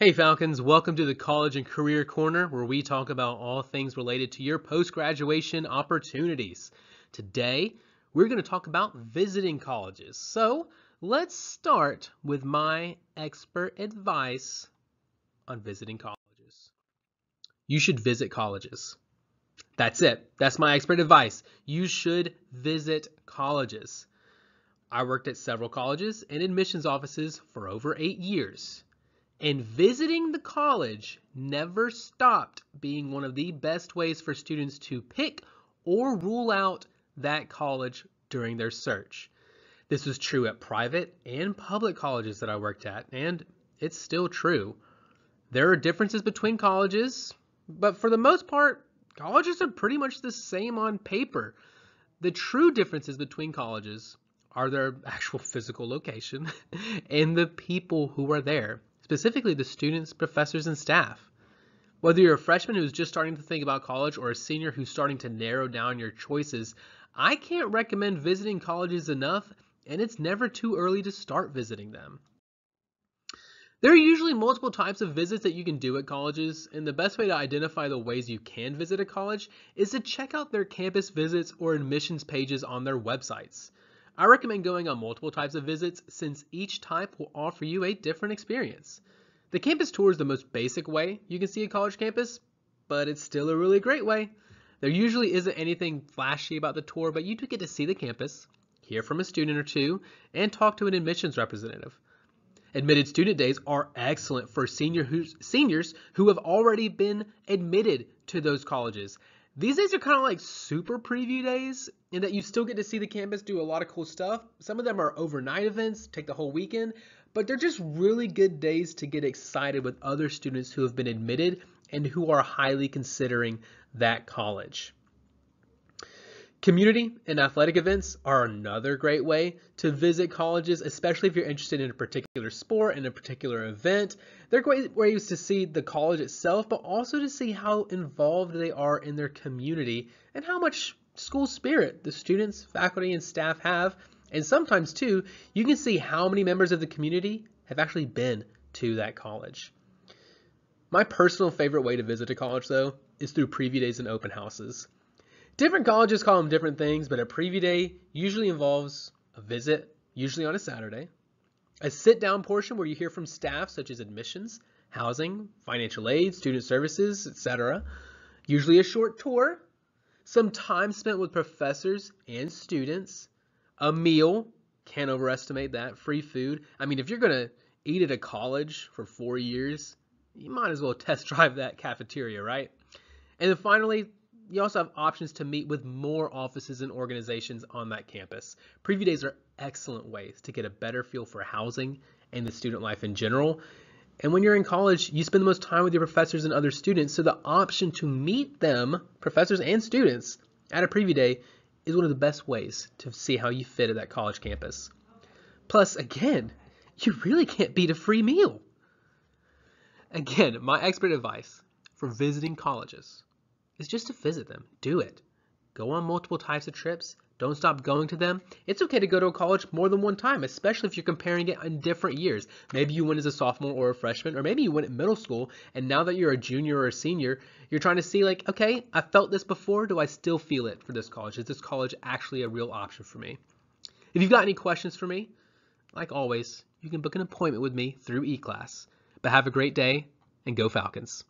Hey Falcons, welcome to the College and Career Corner where we talk about all things related to your post-graduation opportunities. Today, we're going to talk about visiting colleges. So, let's start with my expert advice on visiting colleges. You should visit colleges. That's it. That's my expert advice. You should visit colleges. I worked at several colleges and admissions offices for over eight years and visiting the college never stopped being one of the best ways for students to pick or rule out that college during their search. This was true at private and public colleges that I worked at, and it's still true. There are differences between colleges, but for the most part, colleges are pretty much the same on paper. The true differences between colleges are their actual physical location and the people who are there specifically the students, professors, and staff. Whether you're a freshman who's just starting to think about college or a senior who's starting to narrow down your choices, I can't recommend visiting colleges enough, and it's never too early to start visiting them. There are usually multiple types of visits that you can do at colleges, and the best way to identify the ways you can visit a college is to check out their campus visits or admissions pages on their websites. I recommend going on multiple types of visits since each type will offer you a different experience. The campus tour is the most basic way you can see a college campus, but it's still a really great way. There usually isn't anything flashy about the tour, but you do get to see the campus, hear from a student or two, and talk to an admissions representative. Admitted student days are excellent for senior seniors who have already been admitted to those colleges. These days are kind of like super preview days in that you still get to see the campus do a lot of cool stuff. Some of them are overnight events, take the whole weekend, but they're just really good days to get excited with other students who have been admitted and who are highly considering that college. Community and athletic events are another great way to visit colleges, especially if you're interested in a particular sport and a particular event. They're great ways to see the college itself, but also to see how involved they are in their community and how much school spirit the students, faculty, and staff have. And sometimes, too, you can see how many members of the community have actually been to that college. My personal favorite way to visit a college, though, is through preview days and open houses. Different colleges call them different things, but a preview day usually involves a visit, usually on a Saturday, a sit down portion where you hear from staff such as admissions, housing, financial aid, student services, etc., usually a short tour, some time spent with professors and students, a meal, can't overestimate that, free food. I mean, if you're going to eat at a college for four years, you might as well test drive that cafeteria, right? And then finally, you also have options to meet with more offices and organizations on that campus. Preview days are excellent ways to get a better feel for housing and the student life in general. And when you're in college, you spend the most time with your professors and other students, so the option to meet them, professors and students, at a preview day is one of the best ways to see how you fit at that college campus. Plus, again, you really can't beat a free meal. Again, my expert advice for visiting colleges is just to visit them. Do it. Go on multiple types of trips. Don't stop going to them. It's okay to go to a college more than one time, especially if you're comparing it in different years. Maybe you went as a sophomore or a freshman, or maybe you went in middle school, and now that you're a junior or a senior, you're trying to see, like, okay, I felt this before. Do I still feel it for this college? Is this college actually a real option for me? If you've got any questions for me, like always, you can book an appointment with me through eClass. But have a great day, and go Falcons.